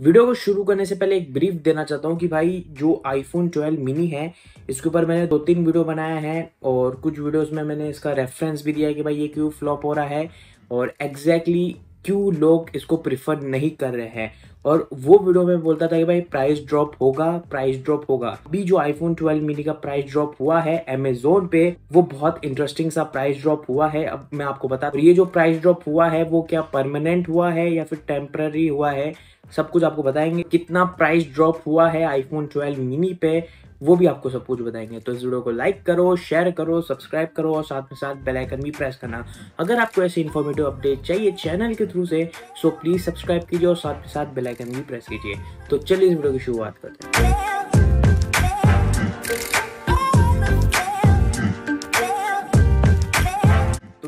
Video को शुरू करने से पहले एक ब्रीफ देना चाहता हूँ कि भाई, जो आईफोन 12 मिनी है, इसके ऊपर मैंने दो तीन वीडियो बनाया है और कुछ वीडियोस में मैंने इसका रेफरेंस भी दिया है कि भाई, ये क्यों फ्लॉप हो रहा है और एग्जैक्टली exactly क्यों लोग इसको प्रिफर नहीं कर रहे हैं? और वो वीडियो में बोलता था कि भाई प्राइस ड्रॉप होगा प्राइस ड्रॉप होगा। अभी जो आईफोन 12 मिनी का प्राइस ड्रॉप हुआ है अमेजोन पे, वो बहुत इंटरेस्टिंग सा प्राइस ड्रॉप हुआ है। अब मैं आपको बता ये जो प्राइस ड्रॉप हुआ है, वो क्या परमानेंट हुआ है या फिर टेम्पररी हुआ है? सब कुछ आपको बताएँगे। कितना प्राइस ड्रॉप हुआ है आईफोन 12 मिनी पे? वो भी आपको सब कुछ बताएँगे। तो इस वीडियो को लाइक करो शेयर करो सब्सक्राइब करो और साथ में साथ बेल आइकन भी प्रेस करना। अगर आपको ऐसे इन्फॉर्मेटिव अपडेट चाहिए चैनल के थ्रू से सो प्लीज़ सब्सक्राइब कीजिए और साथ में साथ बेल आइकन भी प्रेस कीजिए। तो चलिए इस वीडियो की शुरुआत करते हैं।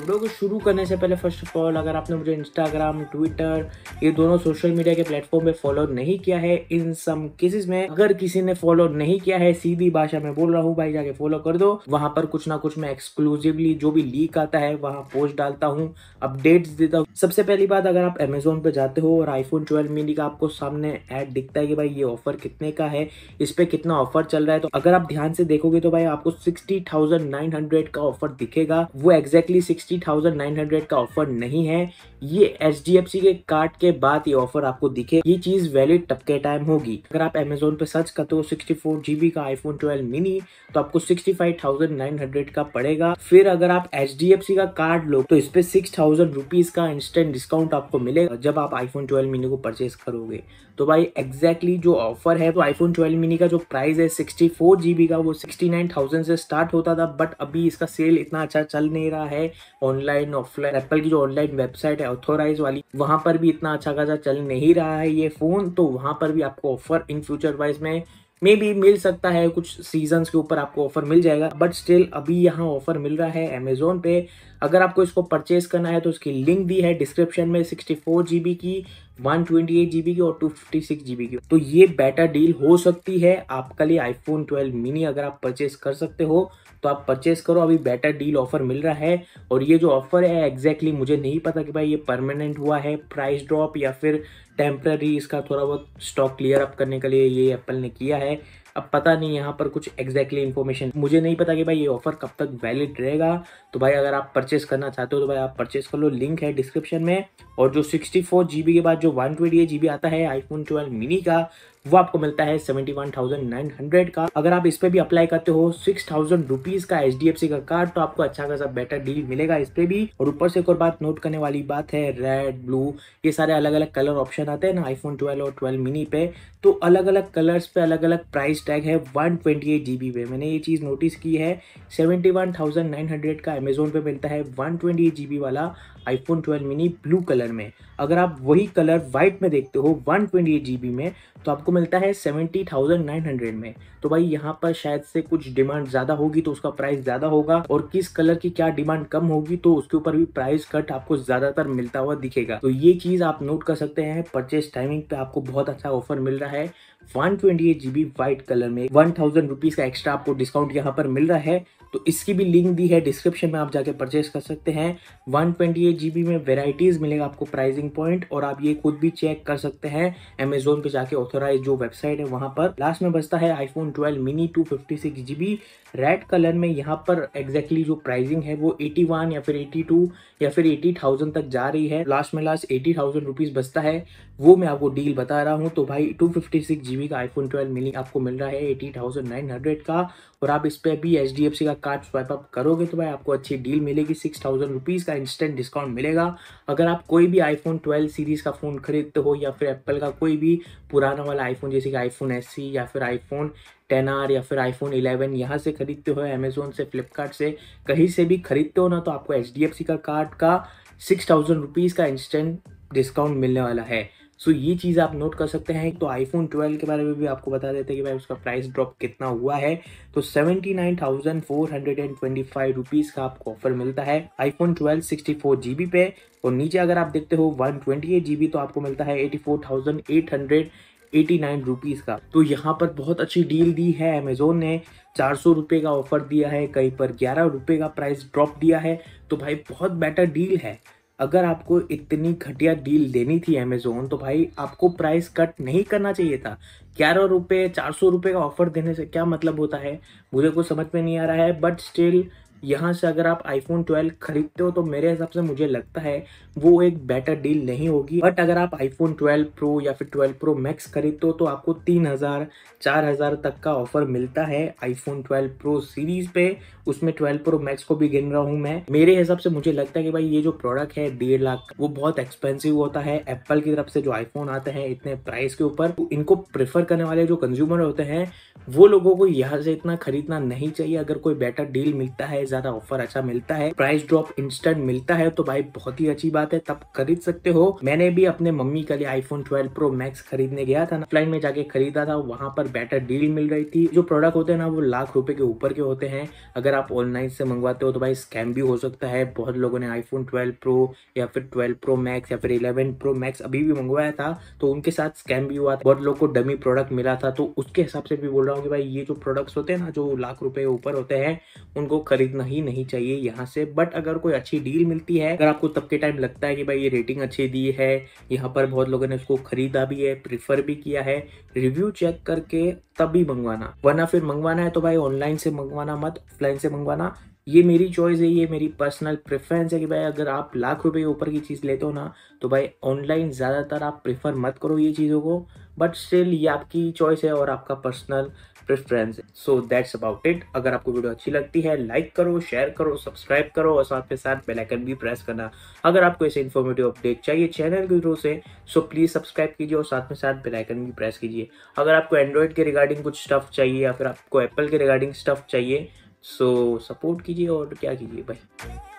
वीडियो को शुरू करने से पहले फ़र्स्ट ऑफ़ ऑल अगर आपने मुझे इंस्टाग्राम ट्विटर ये दोनों सोशल मीडिया के प्लेटफॉर्म पे फॉलो नहीं किया है, इन सम केसेस में अगर किसी ने फॉलो नहीं किया है, सीधी भाषा में बोल रहा हूँ, भाई जाके फॉलो कर दो। वहाँ पर कुछ ना कुछ मैं एक्सक्लूसिवली जो भी लीक आता है, वहाँ पोस्ट डालता हूँ अपडेट्स देता हूँ। सबसे पहली बात, अगर आप अमेजोन पे जाते हो और आईफोन ट्वेल्व मिनी का आपको सामने एड दिखता है कि भाई ये ऑफ़र कितने का है, इस पे कितना ऑफ़र चल रहा है तो अगर आप ध्यान से देखोगे तो भाई आपको सिक्सटी थाउज़ेंड नाइन हंड्रेड का ऑफ़र दिखेगा। वो exactly sixty sixty thousand nine hundred का ऑफ़र नहीं है। ये एच डी एफ़ सी के कार्ड के बाद ये ऑफ़र आपको दिखे। ये चीज़ वैलिड तब के टाइम होगी। अगर आप अमेजोन पे सर्च करते हो सिक्सटी फोर का आईफोन ट्वेल्व मिनी तो आपको sixty five thousand nine hundred का पड़ेगा। फिर अगर आप सी का कार्ड लो तो इस पे सिक्स थाउज़ेंड रुपीज़ का इंस्टेंट डिस्काउंट आपको मिलेगा, जब आप आईफोन ट्वेल्व मिनी को परचेज करोगे। तो भाई एग्जैक्टली जो ऑफ़र है तो आईफोन ट्वेल्व मिनी का जो प्राइस है, सिक्सटी फोर जीबी का, वो सिक्सटी नाइन थाउज़ेंड से स्टार्ट होता था बट अभी इसका सेल इतना अच्छा चल नहीं रहा है। ऑनलाइन ऑफलाइन एप्पल की जो ऑनलाइन वेबसाइट है ऑथोराइज वाली, वहाँ पर भी इतना अच्छा खासा चल नहीं रहा है ये फ़ोन तो वहाँ पर भी आपको ऑफ़र इन फ्यूचर वाइज में मे बी मिल सकता है, कुछ सीज़न के ऊपर आपको ऑफ़र मिल जाएगा बट स्टिल अभी यहाँ ऑफ़र मिल रहा है अमेजोन पे। अगर आपको इसको परचेज करना है तो उसकी लिंक दी है डिस्क्रिप्शन में सिक्सटी फोर जीबी की वन ट्वेंटी एट जीबी की और टू फिफ्टी सिक्स जीबी की। तो ये बेटर डील हो सकती है आपका लिए आईफोन ट्वेल्व मिनी अगर आप परचेस कर सकते हो तो आप परचेस करो, अभी बेटर डील ऑफ़र मिल रहा है। और ये जो ऑफ़र है एग्जैक्टली exactly मुझे नहीं पता कि भाई ये परमानेंट हुआ है प्राइस ड्रॉप या फिर टेम्प्ररी इसका थोड़ा बहुत स्टॉक क्लियर अप करने के लिए ये एप्पल ने किया है। अब पता नहीं यहाँ पर कुछ एग्जैक्टली इन्फॉर्मेशन मुझे नहीं पता कि भाई ये ऑफ़र कब तक वैलिड रहेगा। तो भाई अगर आप परचेस करना चाहते हो तो भाई आप परचेस कर लो। लिंक है डिस्क्रिप्शन में। और जो सिक्सटी फोर के बाद जो वन ट्वेंटी आता है आईफोन ट्वेल्व मिनी का वो आपको मिलता है seventy one thousand nine hundred का। अगर आप इस पे भी अप्लाई करते हो सिक्स थाउज़ेंड रुपीज़ का एच डी एफ़ सी का कार्ड तो आपको अच्छा खासा बेटर डील मिलेगा इस पे भी। और ऊपर से एक और बात नोट करने वाली बात है रेड ब्लू ये सारे अलग अलग कलर ऑप्शन आते हैं ना आईफोन ट्वेल्व और ट्वेल्व मिनी पे। तो अलग अलग कलर्स पे अलग अलग प्राइस टैग है वन ट्वेंटी एट पे। मैंने ये चीज़ नोटिस की है seventy one thousand nine hundred का अमेजोन पे मिलता है वन ट्वेंटी एट वाला आईफोन 12 मिनी ब्लू कलर में। अगर आप वही कलर व्हाइट में देखते हो वन ट्वेंटी जीबी में तो आपको मिलता है सेवेंटी थाउज़ेंड नाइन हंड्रेड में। तो भाई, यहाँ पर शायद से कुछ डिमांड ज़्यादा होगी तो उसका प्राइस ज़्यादा होगा और किस कलर की क्या डिमांड कम होगी तो उसके ऊपर भी प्राइस कट आपको ज़्यादातर मिलता हुआ दिखेगा। तो ये चीज़ आप नोट कर सकते हैं परचेज टाइमिंग पे आपको बहुत अच्छा ऑफ़र मिल रहा है। One twenty eight GB white colour में वन थाउज़ेंड रुपीज़ का एक्स्ट्रा आपको डिस्काउंट यहाँ पर मिल रहा है। तो इसकी भी लिंक दी है डिस्क्रिप्शन में आप जाके परचेस कर सकते हैं। वन ट्वेंटी एट जीबी में वेराइटीज मिलेगा आपको प्राइसिंग पॉइंट और आप ये खुद भी चेक कर सकते हैं। अमेजोन पे जाके ऑथोराइज जो वेबसाइट है वहाँ पर। लास्ट में बचता है iPhone twelve mini two fifty six red colour में यहाँ पर एग्जैक्टली exactly जो प्राइसिंग है वो 81 या फिर 82 या फिर 80,000 तक जा रही है। लास्ट में लास्ट 80,000 रुपीस बचता है। वो मैं आपको डील बता रहा हूँ। तो भाई टू फिफ्टी सिक्स जीबी का आईफोन 12 मिनी आपको मिल रहा है 80,900 का और आप इस पर भी एच डी एफ़ सी का कार्ड स्वाइप अप करोगे तो भाई आपको अच्छी डील मिलेगी। सिक्स थाउज़ेंड रुपीज़ का इंस्टेंट डिस्काउंट मिलेगा। अगर आप कोई भी आईफोन 12 सीरीज़ का फ़ोन खरीदते हो या फिर एप्पल का कोई भी पुराना वाला आईफोन जैसे कि आईफोन एस या फिर आईफोन टेन आर या फिर आईफोन 11 यहाँ से खरीदते हो अमेजोन से फ्लिपकार्ट से कहीं से भी खरीदते हो ना तो आपको एच डी एफ़ सी का कार्ड का सिक्स थाउज़ेंड रुपीज़ का इंस्टेंट डिस्काउंट मिलने वाला है। सो ये चीज़ आप नोट कर सकते हैं। तो आईफोन 12 के बारे में भी आपको बता देते हैं कि भाई उसका प्राइस ड्रॉप कितना हुआ है। तो seventy nine thousand four hundred and twenty five rupees का आपको ऑफ़र मिलता है आईफोन 12 सिक्सटी फोर जीबी पे। और नीचे अगर आप देखते हो वन ट्वेंटी एट जीबी तो आपको मिलता है eighty four thousand eight hundred eighty nine rupees का। तो यहाँ पर बहुत अच्छी डील दी है अमेजोन ने। चार सौ रुपये का ऑफ़र दिया है। कहीं पर ग्यारह रुपये का प्राइस ड्रॉप दिया है। तो भाई बहुत बेटर डील है। अगर आपको इतनी घटिया डील देनी थी अमेजोन तो भाई आपको प्राइस कट नहीं करना चाहिए था। ग्यारह रुपये चार सौ रुपये का ऑफ़र देने से क्या मतलब होता है? मुझे कुछ समझ में नहीं आ रहा है बट स्टिल यहाँ से अगर आप आईफोन 12 खरीदते हो तो मेरे हिसाब से मुझे लगता है वो एक बेटर डील नहीं होगी। बट अगर आप आईफोन 12 प्रो या फिर 12 प्रो मैक्स खरीदते हो तो आपको तीन हज़ार, चार हज़ार तक का ऑफ़र मिलता है आईफोन 12 प्रो सीरीज़ पे। उसमें 12 प्रो मैक्स को भी गिन रहा हूँ मैं। मेरे हिसाब से मुझे लगता है कि भाई ये जो प्रोडक्ट है, डेढ़ लाख, वो बहुत एक्सपेंसिव होता है। एप्पल की तरफ़ से जो आईफोन आते हैं, इतने प्राइस के ऊपर तो इनको प्रेफर करने वाले जो कंज्यूमर होते हैं, वो लोगों को यहाँ से इतना खरीदना नहीं चाहिए। अगर कोई बेटर डील मिलता है ज़्यादा ऑफ़र अच्छा मिलता है प्राइस ड्रॉप इंस्टेंट मिलता है तो भाई बहुत ही अच्छी बात है, तब खरीद सकते हो। मैंने भी अपने मम्मी के लिए आईफोन 12 प्रो मैक्स खरीदने गया था ना ऑफलाइन में जाके खरीदा था, वहाँ पर बेटर डील मिल रही थी। जो प्रोडक्ट होते हैं ना, वो लाख रुपए के ऊपर के होते हैं। अगर आप ऑनलाइन से मंगवाते हो तो भाई स्कैम भी हो सकता है। बहुत लोगों ने आईफोन ट्वेल्व प्रो या फिर ट्वेल्व प्रो मैक्स या फिर इलेवन प्रो मैक्स अभी भी मंगवाया था तो उनके साथ स्कैम भी हुआ था। बहुत लोग को डमी प्रोडक्ट मिला था तो उसके हिसाब से भी बोल रहा हूँ कि भाई ये जो प्रोडक्ट्स होते हैं ना, जो लाख रुपए ऊपर होते हैं, उनको खरीदना ही नहीं चाहिए यहाँ से। बट अगर कोई अच्छी डील मिलती है, अगर आपको तब के टाइम लगता है कि भाई ये रेटिंग अच्छी दी है, यहाँ पर बहुत लोगों ने उसको खरीदा भी है प्रिफर भी किया है रिव्यू चेक करके तभी मंगवाना। वरना फिर मंगवाना है तो भाई ऑनलाइन से मंगवाना मत ऑफलाइन से मंगवाना। ये मेरी चॉइस है, ये मेरी पर्सनल प्रेफरेंस है कि भाई अगर आप लाख रुपए ऊपर की चीज़ लेते हो ना तो भाई ऑनलाइन ज़्यादातर आप प्रेफर मत करो ये चीज़ों को। बट स्टिल ये आपकी चॉइस है और आपका personal preference so that's about it अगर आपको वीडियो अच्छी लगती है लाइक करो शेयर करो सब्सक्राइब करो और साथ के साथ बेल आइकन भी प्रेस करना। अगर आपको ऐसे इन्फॉर्मेटिव अपडेट चाहिए चैनल के थ्रू से सो प्लीज़ सब्सक्राइब कीजिए और साथ में साथ बेल आइकन भी प्रेस कीजिए। अगर आपको एंड्रॉइड के रिगार्डिंग कुछ स्टफ़ चाहिए या फिर आपको एप्पल के रिगार्डिंग स्टफ़ चाहिए सो सपोर्ट कीजिए और क्या कीजिए? भाई